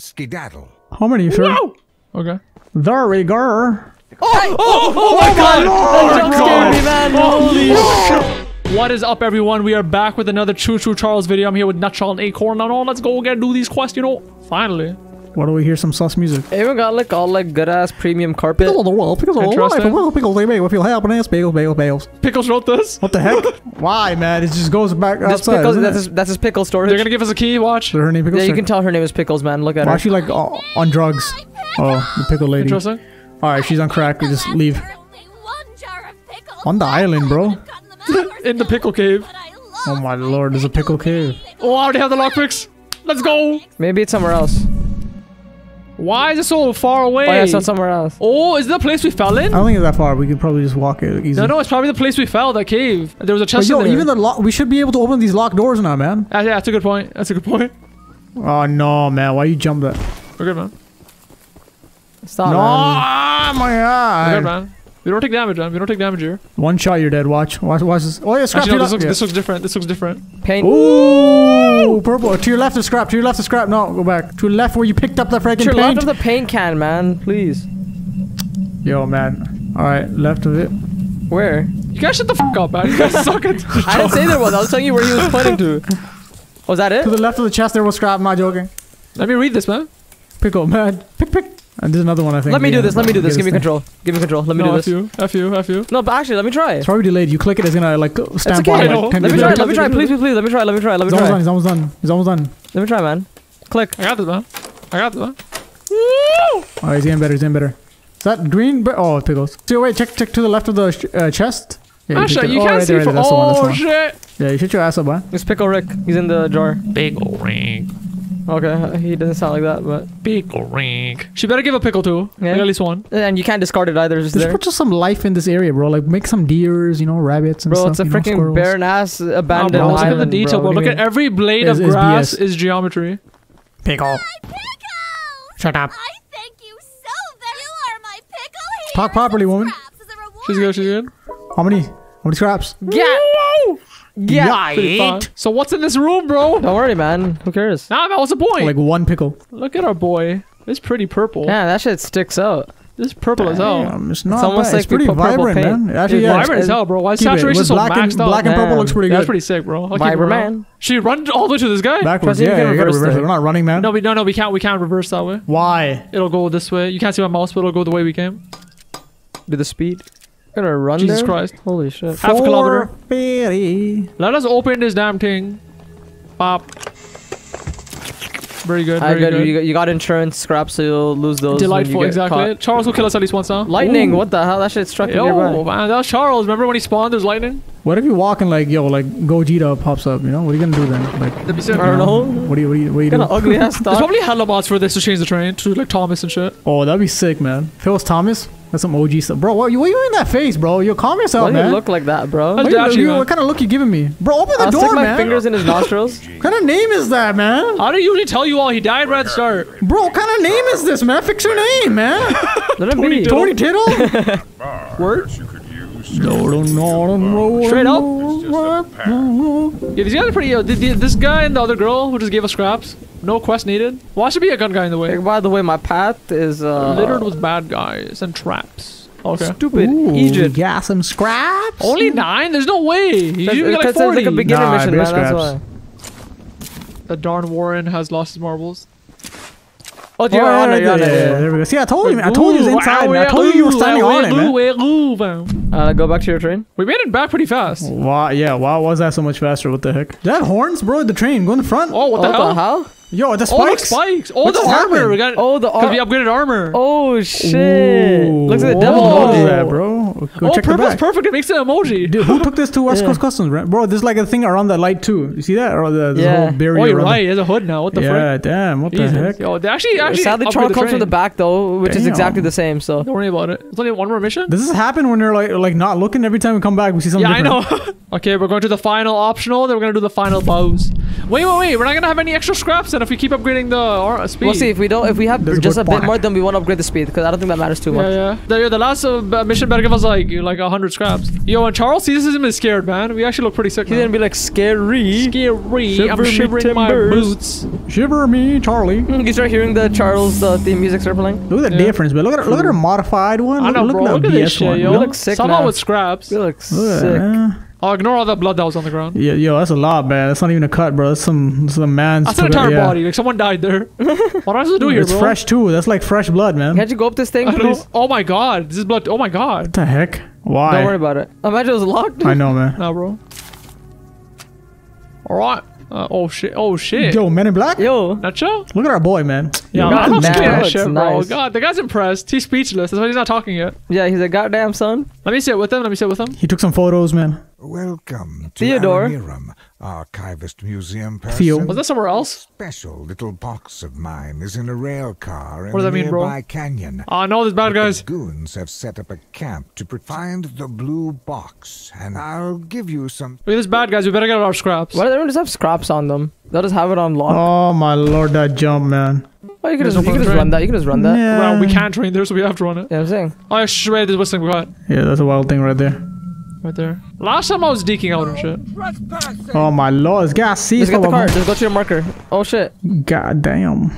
Skedaddle. How many, sir? Whoa! Okay. There we go. Oh, oh oh, oh, oh my god! Lord, That God. Oh scared me, man. Holy shit. What is up, everyone? We are back with another Choo Choo Charles video. I'm here with Nutshell and Acorn. Now, let's go again do these quests, you know. Finally. Why don't we hear some sus music? Even got like all like good ass premium carpet. Pickles of the wall, pickles of the life, well, pickles they make with your happiness, bagels, bagels, bagels. Pickles wrote this. What the heck? Why, man? It just goes back This outside. pickles, that's his, that's his pickle storage. They're gonna give us a key, watch. Is her name Pickles? yeah, you can tell her name is Pickles, man. Look at Why her. is she like uh, on drugs? Oh, the pickle lady. Interesting. All right, she's on crack. We just leave. On the island, bro. In the pickle cave. Oh my lord, there's a pickle cave. Oh, I already have the lockpicks. Let's go. Maybe it's somewhere else. Why is it so far away? Oh yeah, it's not somewhere else. Oh, is it the place we fell in? I don't think it's that far. We could probably just walk it easy. No, no, it's probably the place we fell, that cave. There was a But chest yo, in there. even the lock, we should be able to open these locked doors now, man. Ah, yeah, that's a good point. That's a good point. Oh no, man, why you jump that? We're good, man. Stop, no, man. ah, my We're good, man. We don't take damage, man. We don't take damage here. One shot, you're dead. Watch, watch, watch this. Oh yeah, scrap. Actually, no, this your looks, this looks different. This looks different. Paint. Ooh, purple. To your left is scrap. To your left is scrap. No, go back. To your left where you picked up the freaking To your left paint. of the paint can, man. Please. Yo, man. All right, left of it. Where? You guys shut the fuck up, man. You guys suck at I didn't say there was. I was telling you where he was pointing to. Was that it? To the left of the chest there was scrap. I'm not joking. Let me read this, man. Pickle, man. Pick, pick. And there's another one I think. Let me do this. Let me do this. Give me thing. control. Give me control. Let me no, do F this. you. F you. F you. No, but actually, let me try. It's probably delayed. You click it, it's gonna like stamp It's on okay. Like, Let me try. Let me try. Please, please, please. Let me try. Let me try. Let me He's almost done. try. He's almost done. He's almost done. Let me try, man. Click. I got this, man. I got this, man. All right, he's getting better. He's getting better. Is that green? Oh, pickles. So wait, check check to the left of the sh- uh, chest. Yeah, Actually, picked it. you oh, can't right see there, right from. there. That's the one, Oh that's the one. shit! Yeah, you shut your ass up, man. It's Pickle Rick. He's in the jar. Big ol' ring. Okay, he doesn't sound like that, but Big ol' ring. She better give a pickle too. Yeah. Like at least one. and you can't discard it either. It's just Just put just some life in this area, bro. Like make some deers, you know, rabbits and Bro, stuff. it's a you know, freaking squirrels. barren ass Nah, abandoned bro, look at the detail, bro. Look Look at at every blade It's- of grass BS. is geometry. Pickle. Shut up. I thank you so very You are my pickle here. Talk properly, woman. She's good. She's good. How many? How many scraps? Yeah. Yeah. Pretty. So what's in this room, bro? Don't worry, man. Who cares? Nah, man, what's the point? Like one pickle. Look at our boy. It's pretty purple. Yeah, that shit sticks out. This purple as hell. It's not almost bad. like it's pretty vibrant, paint. man. Actually, It's yeah, Vibrant as hell, bro. Why is saturation so black and, maxed out? black and purple Damn. looks pretty good. That's pretty sick, bro. I'll Vibrant, man. She run all the way to this guy. Backwards, Trust me, you yeah, yeah, you reverse reverse it. it. We're not running, man. No, we no no we can't we can't reverse that way. Why? It'll go this way. You can't see my mouse, but it'll go the way we came. Do the speed. Gonna run Jesus there? Christ. Holy shit. Half a kilometer. 450. Let us open this damn thing. Pop. Very good. Very got good. you, got- you got insurance scraps, so you'll lose those. when you Delightful, get exactly. caught. Charles will kill us at least once now. Lightning, Ooh. what the hell? That shit struck me Yo, nearby. man, that was Charles. Remember when he spawned? There's lightning. What if you walk and like, yo, like Gogeta pops up? You know, what are you gonna do then? Like, That'd be sick. I don't know. what do you, what do you, what do you What do? ugly ass There's stuff. probably hella mods for this to change the train to like Thomas and shit. Oh, that'd be sick, man. If it was Thomas, that's some OG stuff, bro. What, you- what you in that face, bro? Yo, calm yourself, Why do man. you look like that, bro? What, you- Dashy, you- what kind of look you giving me, bro? Open the I'll door, stick my man. fingers in his nostrils. What kind of name is that, man? How do you usually tell you all he died right at the start? Bro, what kind of name is this, man? Fix your name, man. Let him be. Tony Tittle. Word? No, no, no, no, Straight up. up. Yeah, these guys are pretty. Yo, did, did this guy and the other girl who just gave us scraps, no quest needed. Why should be a gun guy in the way? Hey, By the way, my path is uh, Littered with bad guys and traps. Okay. stupid. Ooh, Egypt. Yeah, some scraps. Only nine? There's no way. You That's, get like because it's 40. like a beginner Nah, mission, beer man. That's scraps. why. the darn Warren has lost his marbles. Oh, Oh, you're on yeah, it. You're on yeah, it. yeah, yeah. there we go. See, I told you, man. I told you it was inside, man. I told you you were standing on it, man. Uh, go back to your train. We made it back pretty fast. Why? Yeah, why was that so much faster? What the heck? That horns, bro. The train, go in the front. Oh, what the what hell? the hell? Yo, the Oh, look, spikes. spikes. Oh, the armor. happened? We got. Oh, the armor. Because we ar- upgraded armor. Oh shit! Ooh, Looks like the what devil is emoji. that, bro? Go oh, check purple's back. perfect. It makes an emoji. Dude, who took this to West Yeah. Coast Customs, right? bro? There's like a thing around that light too. You see that? Or the, the Yeah. whole barrier. oh, you're around right. There's a hood now. What The, the yeah, frick? damn. What the heck? Yo, they actually, actually Sadly, upgraded Charles comes from the back though, which is exactly the same. So Don't worry about it. It's only one more mission. Does this happen when you're like like not looking every time we come back? We see something. Yeah, I know. okay, we're going to the final optional. Then we're gonna do the final bows. Wait, wait, wait. We're not gonna have any extra scraps then if we keep upgrading the uh, speed. we'll see if we don't. If we have There's just a bit more, then we won't upgrade the speed because I don't think that matters too much. Yeah, yeah. The, the last uh, b- mission better give us a like like a hundred scraps. Yo, and Charles sees him is scared, man. We actually look pretty sick. He's gonna be like scary. scary. Shiver I'm shivering my boots. Shiver me, Charlie. You start hearing the Charles uh, theme music start playing. Look at the Yeah. difference, man. Look at look at her modified one. I know, look, bro. Look, Look at at this BS shit, one. yo. You Look- look sick Someone now. with scraps. You look look sick. that. Oh, ignore all that blood that was on the ground. Yeah, yo, that's a lot, man. That's not even a cut, bro. That's some some man's. That's an entire yeah. body. Like someone died there. what am I supposed to do here, It's bro? fresh too. That's like fresh blood, man. Can't you go up this thing, please? Oh my god, this is blood. Oh my god. What the heck? Why? Don't worry about it. Imagine it was locked. I know, man. Nah, bro. All right. Uh, oh shit. Oh shit. Yo, Men in Black. Yo. Nacho? Look at our boy, man. Yeah, Yo, man, I'm scared that. of that Looks shit, bro. nice. God, the guy's impressed. He's speechless. That's why he's not talking yet. Yeah, he's a goddamn son. Let me sit with him. Let me sit with him. He took some photos, man. Welcome to Theodore. Alamiram, Archivist Museum person. Theo. Was that somewhere else? Special little box of mine is in a rail car in What does a that mean, bro? nearby canyon. Oh, no, there's bad The guys. goons have set up a camp to pr- find the blue box, and I'll give you some. Look at this bad guys. We better get our scraps. Why do they just have scraps on them? They'll just have it on lock. Oh my lord, that jump, man. Oh, you can just, you can just run that. You can just run that. Yeah. Well, we can't train there, so we have to run it. Yeah, I'm saying. Oh, yeah, shh, wait, there's whistling. Go ahead. Yeah, that's a wild thing right there. Right there. Last time I was deking out and shit. Oh my lord, this guy sees Just get the for card. Just go to your marker. Oh shit. God damn.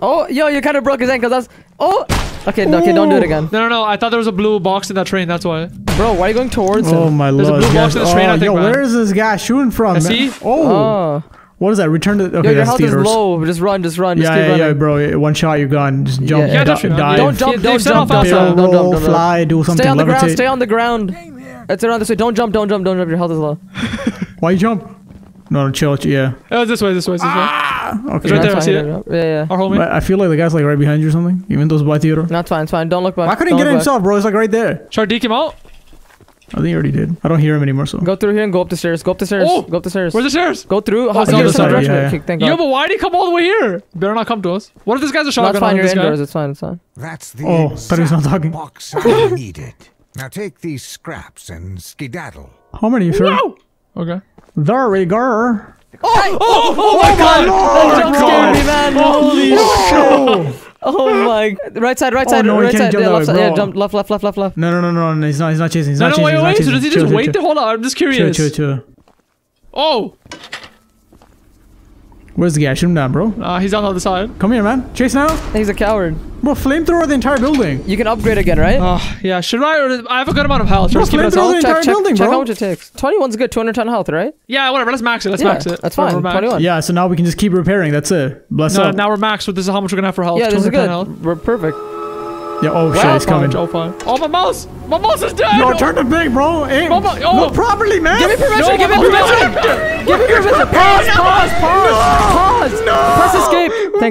Oh, yo, you kind of broke his ankle. That's. Oh. Okay, no, okay, don't do it again, No, no, no. I thought there was a blue box in that train. That's why. bro. Why are you going towards Oh him? my There's a blue this box in the train, I oh, think, yo, man. where is this guy shooting from? I see. Oh, Oh. what is that? Return to. Okay, Yo, your health theaters. is low. Just run, just run, just Yeah, keep yeah, running. yeah, bro. One shot, you're gone. Just jump, Yeah, di- definitely. dive. Don't jump, They- don't they've set jump, off don't outside. jump, don't Barrel jump, roll, don't jump. fly, do something. Stay on the ground, levitate. stay on the ground. It's around this way. Don't jump, don't jump, don't jump. Your health is low. Why you jump? No, no, chill, chill, yeah. Oh, this way, this way, this way. Ah! Okay. It's right there, I see it. Yeah, yeah. Our homie. But I feel like the guy's like right behind you or something. Even though it's by theater. That's fine, it's fine. Don't look back. Why couldn't he get it look himself, bro? It's like right there. Should I deke him out? I think he already did. I don't hear him anymore, so. Go through here and go up the stairs. Go up the stairs. Oh! Go up the stairs. Where's the stairs? Go through. Oh, Oh, it's you go the some direction. yeah, yeah. Okay, thank Yo, God. but why did he come all the way here? Better not come to us. What if this guy's a No, shotgun it's fine. You're indoors. guy? It's fine. It's fine. That's the Oh, thought he was not exact talking. box I needed. Now take these scraps and skedaddle. How many, sir? Wow. Okay. There we go. Oh, oh, oh my God! That jump scared me, man. Holy shit! Oh my! Right side, right Oh, side, no, right side. jump Yeah, left side. Yeah, jump left, left, left, left, left. No, no, no, no, no. He's not. He's not chasing. He's No, not no, chasing. wait, wait. So does he just chill, wait? chill. there? Hold on. I'm just Chill, curious. chill, chill. Oh, Where's the guy? Shoot him down, bro. uh, he's on the other side. Come here, man. Chase now. He's a coward. Bro, flamethrower the entire building. You can upgrade again, right? Uh, yeah. Should I? Or I have a good amount of health. Should I Bro, just keep it as flamethrower the entire check, check, building, check bro. how much it takes. 21's good. 210 health, right? Yeah, whatever. Let's max it. Let's yeah, max it. That's fine. 21. Yeah, so now we can just keep repairing. That's it. Bless No, up. now we're maxed. But this is how much we're gonna have for health. Yeah, this is good. health. We're perfect. yeah, oh shit, Wow, he's coming. Oh, fine. Oh, my mouse! My mouse is dead! Yo, turn the big, bro. Aim. Mama- oh. Look properly, man. Give me permission. No, give me no, permission. Give me permission.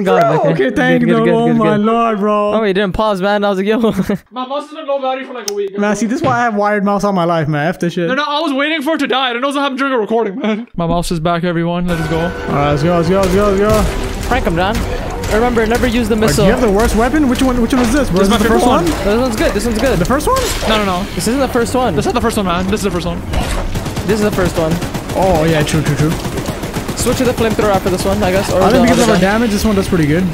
Pause. Press escape. Thank God. Bro, okay, thank good, you. Good, good, oh good, my good. lord, bro. Oh, you didn't pause, man. I was like, yo. My mouse has been low battery for like a week. Man, see, this is why I have wired mouse all my life, man. F this shit. No, no, I was waiting for it to die. I don't know what happened during a recording, man. My mouse is back, everyone. Let us go. All right, let's go, let's go, let's go, let's go. Frank him, John. Remember, never use the missile. do you have the worst weapon? Which one? Which one is this? Bro? This is my the favorite first one. one. This one's good. This one's good. The first one? No, no, no. This isn't the first one. This is not the first one, man. This is the first one. This is the first one. Oh yeah, true, true, true. Switch to the flamethrower after this one, I guess. Or I think because of other our damage, this one does pretty good.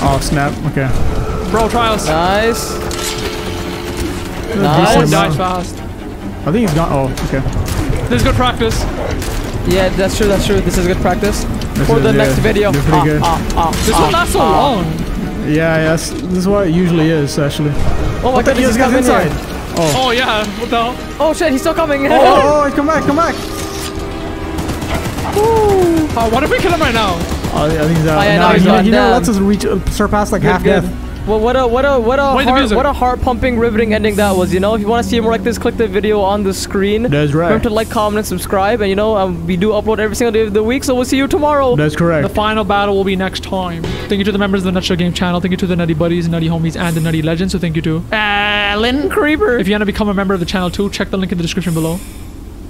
Oh snap! Okay. Bro, trials. us. Nice. This Nice. dies fast. I think he's gone. Oh, okay. This is good practice. Yeah, that's true. That's true. This is good practice This for is- the yeah, next video. you're good. Ah, ah, This ah, one lasts so ah. long. Yeah, yes. This is what it usually is, actually. Oh my What god, he's coming inside. here. Oh, yeah. What the hell? Oh shit, he's still coming. Oh, oh, oh, come back, come back. Oh, what if we kill him right now? Oh, yeah, he's out. Oh, yeah, Now no, he's he, gone he never lets us reach, uh, surpass like half good. death. Well, what a what a what a Wait, heart, what a heart pumping, riveting ending that was. You know, if you want to see more like this, click the video on the screen. That's right. Remember to like, comment, and subscribe. And you know, um, we do upload every single day of the week, so we'll see you tomorrow. That's correct. The final battle will be next time. Thank you to the members of the Nutshell Game channel. Thank you to the Nutty Buddies, Nutty Homies, and the Nutty Legends. So thank you to Alan Creeper. If you want to become a member of the channel too, check the link in the description below.